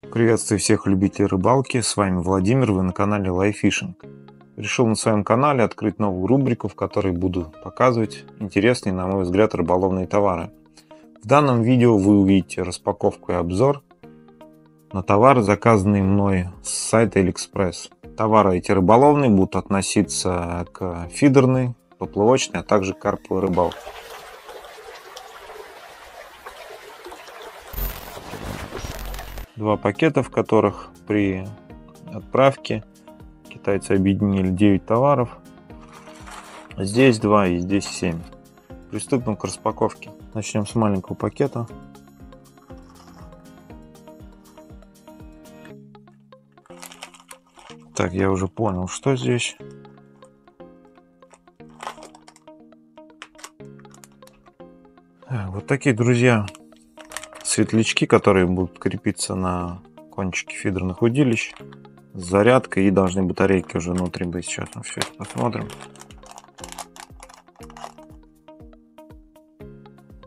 Приветствую всех любителей рыбалки, с вами Владимир, вы на канале Life Fishing. Решил на своем канале открыть новую рубрику, в которой буду показывать интересные, на мой взгляд, рыболовные товары. В данном видео вы увидите распаковку и обзор на товары, заказанные мной с сайта AliExpress. Товары эти рыболовные будут относиться к фидерной, поплавочной, а также карповой рыбалке. Два пакета, в которых при отправке китайцы объединили 9 товаров. Здесь 2 и здесь 7. Приступим к распаковке. Начнем с маленького пакета. Так, я уже понял, что здесь. Вот такие, друзья, светлячки, которые будут крепиться на кончике фидерных удилищ с зарядкой и должны батарейки уже внутри быть. Сейчас мы все это посмотрим.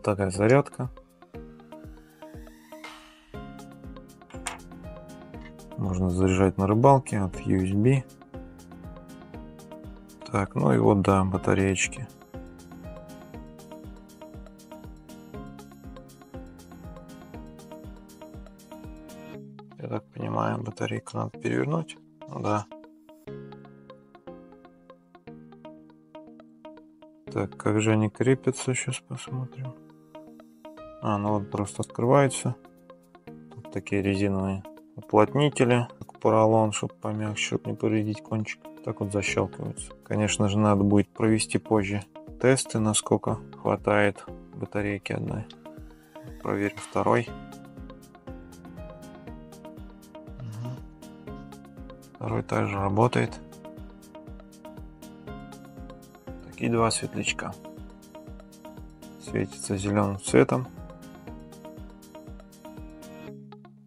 Такая зарядка. Можно заряжать на рыбалке от USB. Так, ну и вот, да, батареечки. Батарейку надо перевернуть. Ну да. Так, как же они крепятся, сейчас посмотрим. А, ну вот просто открывается. Тут такие резиновые уплотнители, как поролон, чтобы помягче, чтобы не повредить кончик. Так вот защелкиваются. Конечно же, надо будет провести позже тесты, насколько хватает батарейки одной. Проверим второй. Второй также работает. Такие два светлячка. Светится зеленым цветом.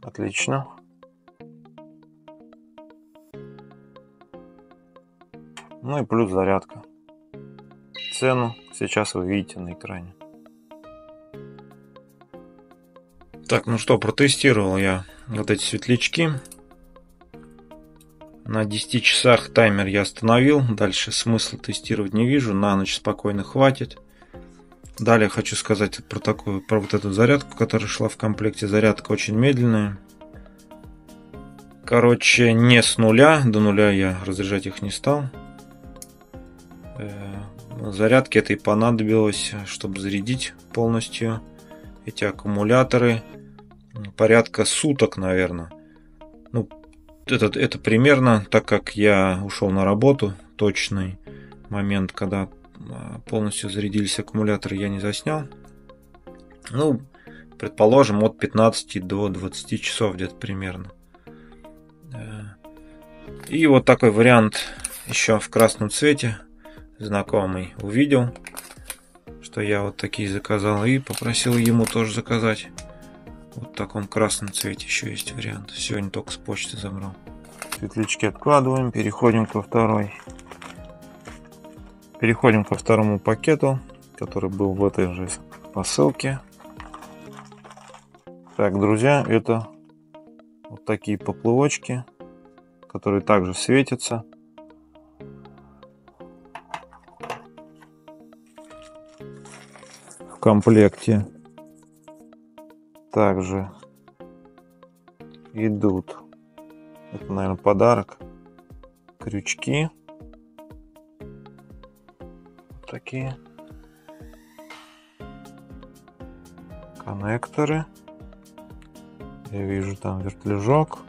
Отлично. Ну и плюс зарядка. Цену сейчас вы видите на экране. Так, ну что, протестировал я вот эти светлячки. На 10 часах таймер я остановил. Дальше смысла тестировать не вижу. На ночь спокойно хватит. Далее хочу сказать про такую, про вот эту зарядку, которая шла в комплекте. Зарядка очень медленная. Короче, не с нуля. До нуля я разряжать их не стал. Э, зарядки этой понадобилось, чтобы зарядить полностью эти аккумуляторы. Порядка суток, наверное. Это, это примерно, так как я ушел на работу, точный момент, когда а, полностью зарядились аккумуляторы, я не заснял. Ну, предположим, от 15 до 20 часов где-то примерно. Э, и вот такой вариант еще в красном цвете. Знакомый увидел, что я вот такие заказал и попросил ему тоже заказать. Вот в таком красном цвете еще есть вариант. Сегодня только с почты забрал. Светлячки откладываем, переходим ко второй. Переходим ко второму пакету, который был в этой же посылке. Так, друзья, это вот такие поплывочки, которые также светятся. В комплекте также идут, это, наверное, подарок, крючки. Вот такие. Коннекторы. Я вижу там вертлюжок.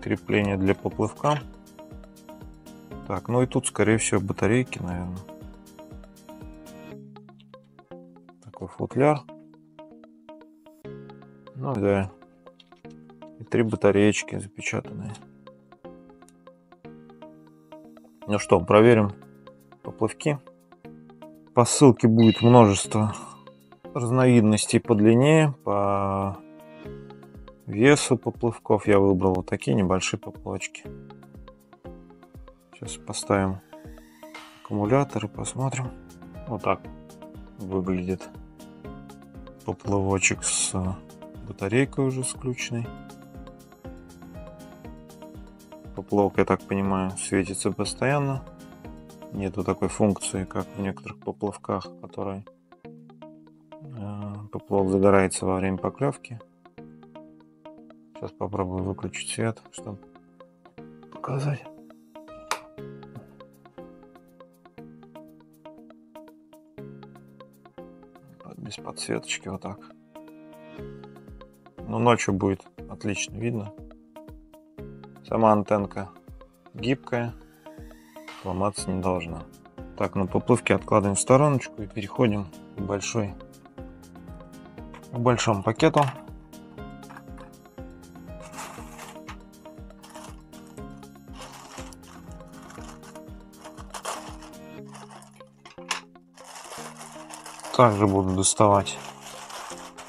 Крепление для поплывка. Так, ну и тут, скорее всего, батарейки, наверное. Такой футляр. Ну да. И три батареечки запечатанные. Ну что, проверим поплавки. По ссылке будет множество разновидностей по длине, по весу поплавков. Я выбрал вот такие небольшие поплавочки. Сейчас поставим аккумулятор и посмотрим. Вот так выглядит поплавочек с батарейкой уже включенной. Поплавок, я так понимаю, светится постоянно. Нету такой функции, как в некоторых поплавках, которой э, поплавок загорается во время поклевки. Сейчас попробую выключить свет, чтобы показать. Без подсветочки вот так. Но ночью будет отлично видно. Сама антенка гибкая, ломаться не должна. Так, на поплывке откладываем в стороночку и переходим к большой, к большому пакету. Также буду доставать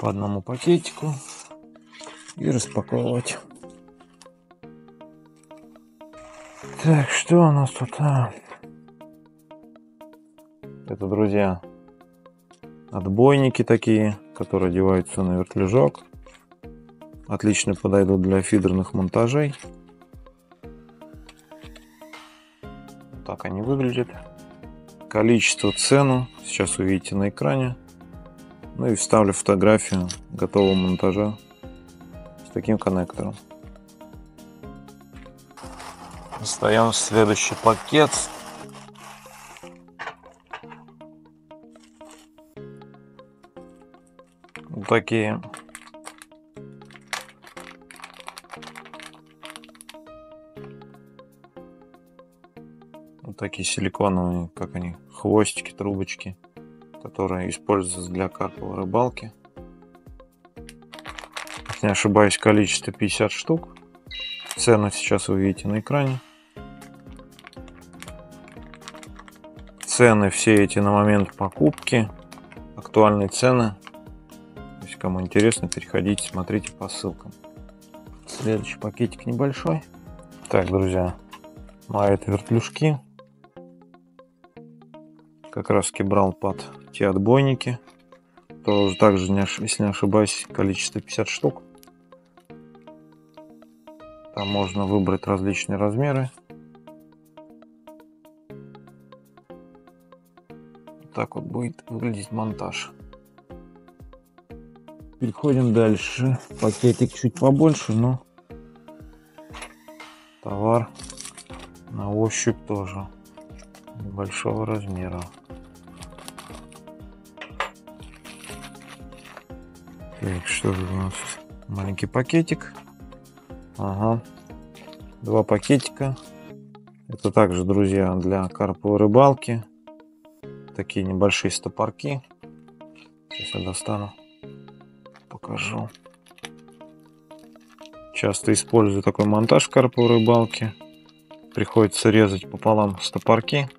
по одному пакетику и распаковывать. Так, что у нас тут? А? Это, друзья, отбойники такие, которые одеваются на вертлюжок. Отлично подойдут для фидерных монтажей. Так они выглядят. Количество, цену сейчас увидите на экране. Ну и вставлю фотографию готового монтажа с таким коннектором. Достаем следующий пакет. Вот такие такие силиконовые, как они, хвостики, трубочки, которые используются для карповой рыбалки. Если не ошибаюсь, количество 50 штук. Цену сейчас вы видите на экране. цены все эти на момент покупки, актуальные цены. Если кому интересно, переходите, смотрите по ссылкам. Следующий пакетик небольшой. Так, друзья, мои это вертлюжки. Как раз таки брал под те отбойники. Тоже также, если не ошибаюсь, количество 50 штук. Там можно выбрать различные размеры. так вот будет выглядеть монтаж. Переходим дальше. Пакетик чуть побольше, но товар на ощупь тоже небольшого размера. Так, что у нас? Маленький пакетик. Ага. Два пакетика. Это также, друзья, для карповой рыбалки такие небольшие стопорки. Сейчас я достану, покажу. Часто использую такой монтаж карповой рыбалке. Приходится резать пополам стопорки.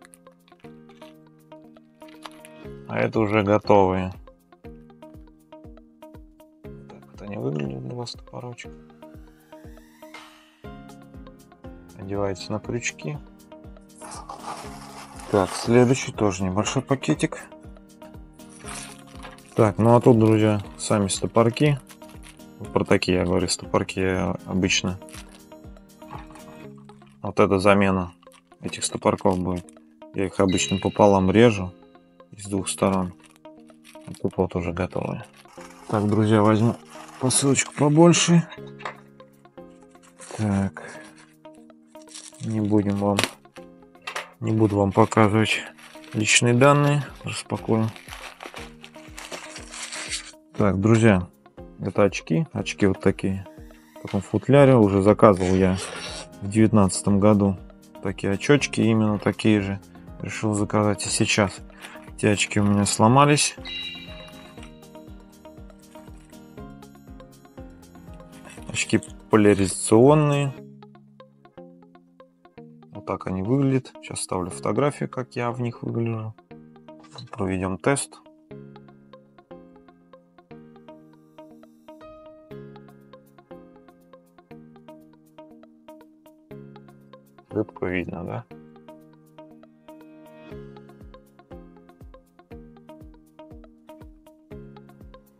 А это уже готовые. Так вот они выглядят, два стопорочка. Одевается на крючки. Так, следующий тоже небольшой пакетик. Так, ну а тут, друзья, сами стопорки. Про такие я говорю, стопорки обычно. Вот это замена этих стопорков будет. Я их обычно пополам режу с двух сторон. А тут вот уже готовые. Так, друзья, возьму посылочку побольше. Так. Не будем вам не буду вам показывать личные данные. Распакую. Так, друзья, это очки. Очки вот такие. В таком футляре. Уже заказывал я в девятнадцатом году такие очечки. Именно такие же. Решил заказать и сейчас. Эти очки у меня сломались. Поляризационные так они выглядят. Сейчас ставлю фотографию, как я в них выгляжу. Проведем тест. Рыбку видно, да?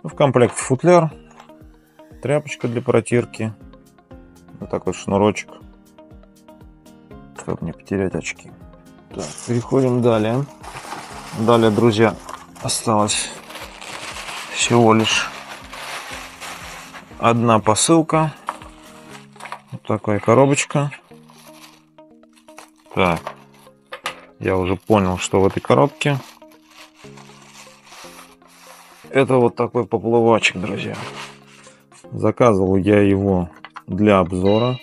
Ну, в комплект футляр. тряпочка для протирки. Такой шнурочек, чтобы не потерять очки. Так, переходим далее. Далее, друзья, осталось всего лишь одна посылка. Вот такая коробочка. Так, я уже понял, что в этой коробке. Это вот такой поплывачик, друзья. Заказывал я его для обзора.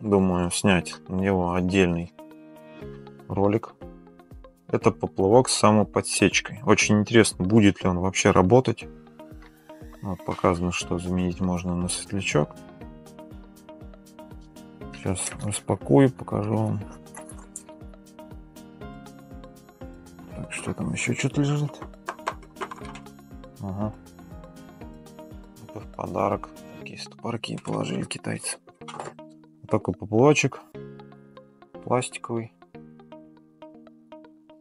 Думаю, снять на него отдельный ролик. Это поплавок с самоподсечкой. Очень интересно, будет ли он вообще работать. Вот показано, что заменить можно на светлячок. Сейчас распакую, покажу вам. Так, что там еще что-то лежит? Ага. Это в подарок. Такие стопорки положили китайцы. Вот такой поплавочек. Пластиковый.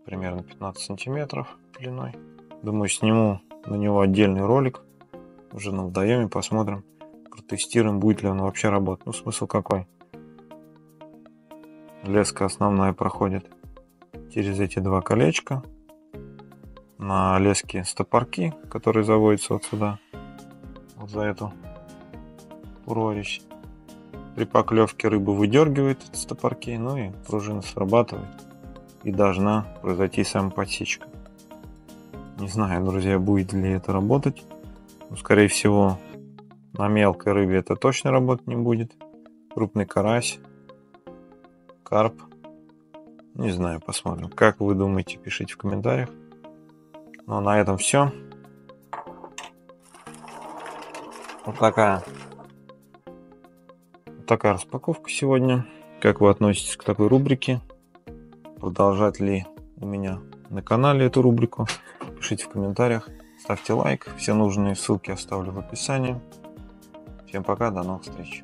Примерно 15 сантиметров длиной. Думаю, сниму на него отдельный ролик. Уже на водоеме посмотрим. Протестируем, будет ли он вообще работать. Ну, смысл какой? Леска основная проходит через эти два колечка. На леске стопорки, которые заводятся вот сюда. Вот за эту прорезь. При поклевке рыбу выдергивает эти стопорки, ну и пружина срабатывает. И должна произойти самоподсечка. Не знаю, друзья, будет ли это работать. Но, скорее всего, на мелкой рыбе это точно работать не будет. Крупный карась карп. Не знаю, посмотрим. Как вы думаете, пишите в комментариях. Ну, а на этом все. Вот такая. Такая распаковка сегодня. Как вы относитесь к такой рубрике? Продолжать ли у меня на канале эту рубрику? Пишите в комментариях. Ставьте лайк. Все нужные ссылки оставлю в описании. Всем пока, до новых встреч.